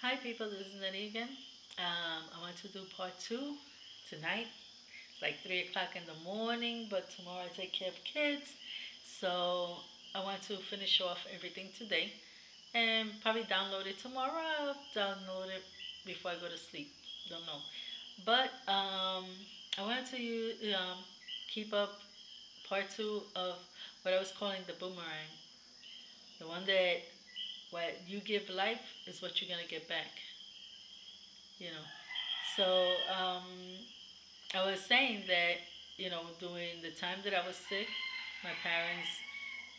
Hi people, this is Nani again. Um, I want to do part two tonight. It's like 3 o'clock in the morning, but tomorrow I take care of kids. So I want to finish off everything today and probably download it tomorrow. Download it before I go to sleep. Don't know. But um, I wanted to um, keep up part two of what I was calling the boomerang. The one that what you give life is what you're going to get back. You know. So um, I was saying that, you know, during the time that I was sick, my parents,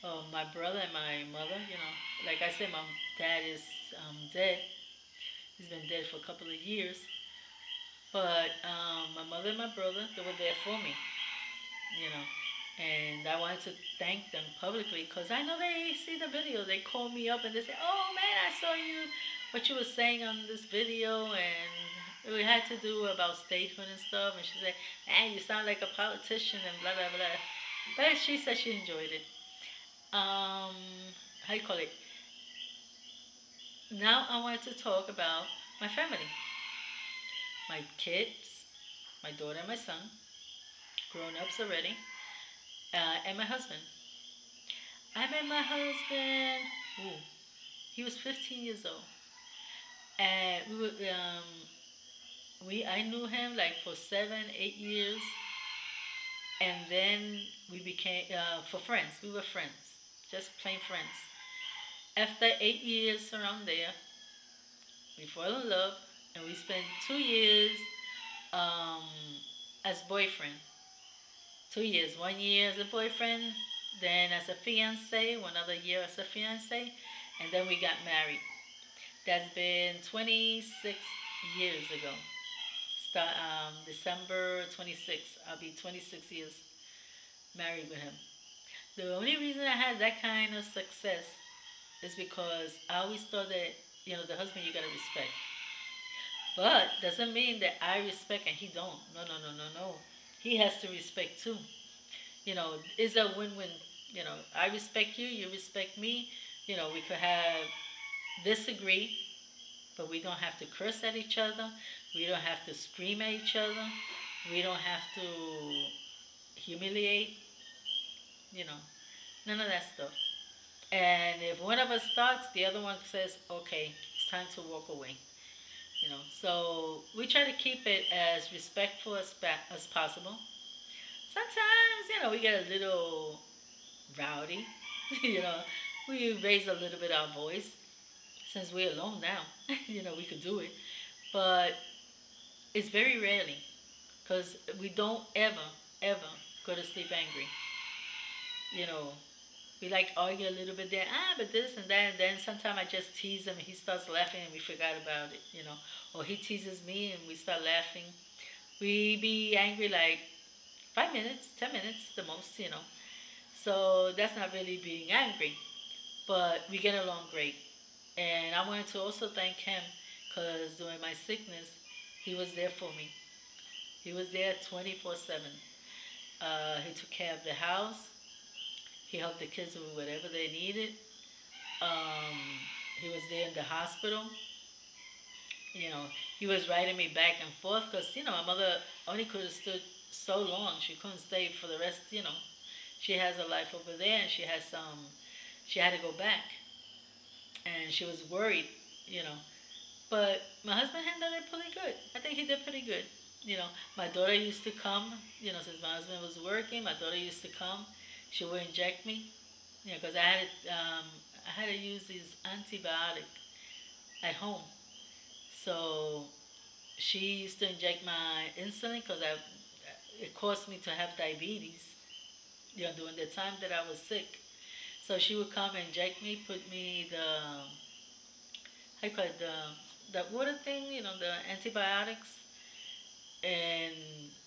uh, my brother and my mother, you know, like I said, my dad is um, dead. He's been dead for a couple of years. But um, my mother and my brother, they were there for me, you know. And I wanted to thank them publicly because I know they see the video. They call me up and they say, oh man, I saw you, what you were saying on this video and we had to do about statehood and stuff. And she said, man, you sound like a politician and blah, blah, blah. But she said she enjoyed it. Um, how you call it? Now I wanted to talk about my family. My kids, my daughter and my son, grown-ups already uh, and my husband. I met my husband. Ooh, he was 15 years old, and we were um, we I knew him like for seven, eight years, and then we became uh, for friends. We were friends, just plain friends. After eight years around there, we fell in love, and we spent two years um, as boyfriend two years. One year as a boyfriend, then as a fiance, one other year as a fiance, and then we got married. That's been 26 years ago. Start um, December 26. I'll be 26 years married with him. The only reason I had that kind of success is because I always thought that you know the husband you gotta respect. But doesn't mean that I respect and he don't. No, no, no, no, no he has to respect too. You know, it's a win-win. You know, I respect you, you respect me. You know, we could have disagree, but we don't have to curse at each other. We don't have to scream at each other. We don't have to humiliate. You know, none of that stuff. And if one of us starts, the other one says, okay, it's time to walk away. You know, so we try to keep it as respectful as, as possible. Sometimes, you know, we get a little rowdy. you know, we raise a little bit our voice. Since we're alone now, you know, we could do it. But it's very rarely because we don't ever, ever go to sleep angry. You know, we like argue a little bit there, ah, but this and that, and then sometimes I just tease him and he starts laughing and we forgot about it, you know. Or he teases me and we start laughing. We be angry like five minutes, ten minutes the most, you know. So that's not really being angry, but we get along great. And I wanted to also thank him because during my sickness, he was there for me. He was there 24 7. Uh, he took care of the house. He helped the kids with whatever they needed. Um, he was there in the hospital. You know, he was riding me back and forth because, you know, my mother only could have stood so long. She couldn't stay for the rest, you know. She has a life over there and she has some, she had to go back. And she was worried, you know. But my husband handled it pretty good. I think he did pretty good. You know, my daughter used to come, you know, since my husband was working, my daughter used to come she would inject me, you know, because I had um, I had to use these antibiotic at home. So she used to inject my insulin because I it caused me to have diabetes. You know, during the time that I was sick. So she would come and inject me, put me the how you call it the the water thing, you know, the antibiotics, and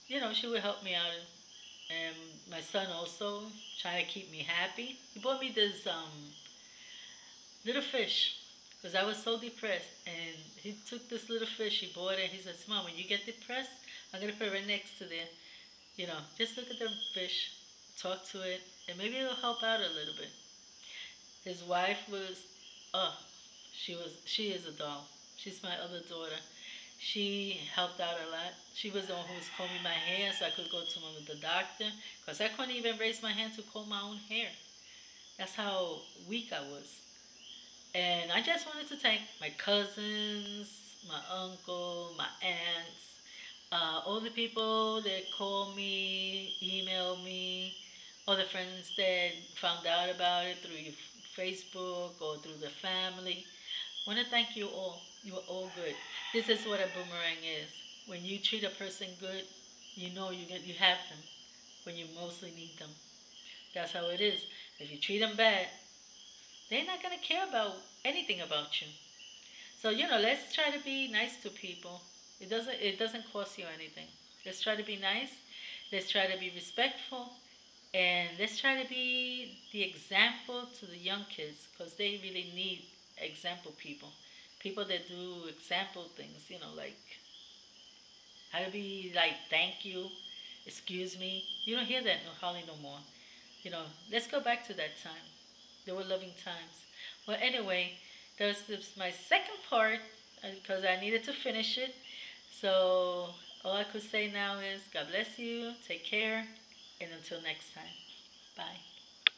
you know she would help me out and my son also trying to keep me happy. He bought me this um, little fish because I was so depressed. And he took this little fish, he bought it, he says, Mom, when you get depressed, I'm going to put it right next to there. You know, just look at the fish, talk to it, and maybe it'll help out a little bit. His wife was, oh, she was, she is a doll. She's my other daughter. She helped out a lot. She was the one who was combing my hair so I could go to the doctor because I couldn't even raise my hand to comb my own hair. That's how weak I was. And I just wanted to thank my cousins, my uncle, my aunts, uh, all the people that called me, emailed me, all the friends that found out about it through Facebook or through the family. Want to thank you all. You are all good. This is what a boomerang is. When you treat a person good, you know you get you have them when you mostly need them. That's how it is. If you treat them bad, they're not gonna care about anything about you. So you know, let's try to be nice to people. It doesn't it doesn't cost you anything. Let's try to be nice. Let's try to be respectful. And let's try to be the example to the young kids because they really need example people. People that do example things, you know, like how to be like, thank you, excuse me. You don't hear that no hardly no more. You know, let's go back to that time. They were loving times. Well, anyway, this, my second part because uh, I needed to finish it. So all I could say now is God bless you, take care, and until next time, bye.